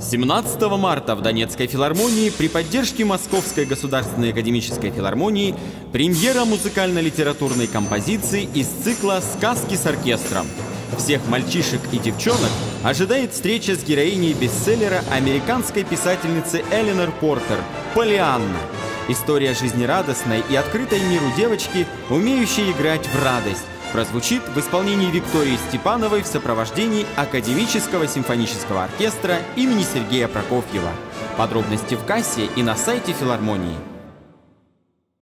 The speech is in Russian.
17 марта в Донецкой филармонии при поддержке Московской государственной академической филармонии премьера музыкально-литературной композиции из цикла «Сказки с оркестром». Всех мальчишек и девчонок ожидает встреча с героиней бестселлера американской писательницы Эленор Портер «Полианна». История жизнерадостной и открытой миру девочки, умеющей играть в радость, прозвучит в исполнении Виктории Степановой в сопровождении Академического симфонического оркестра имени Сергея Прокофьева. Подробности в кассе и на сайте филармонии.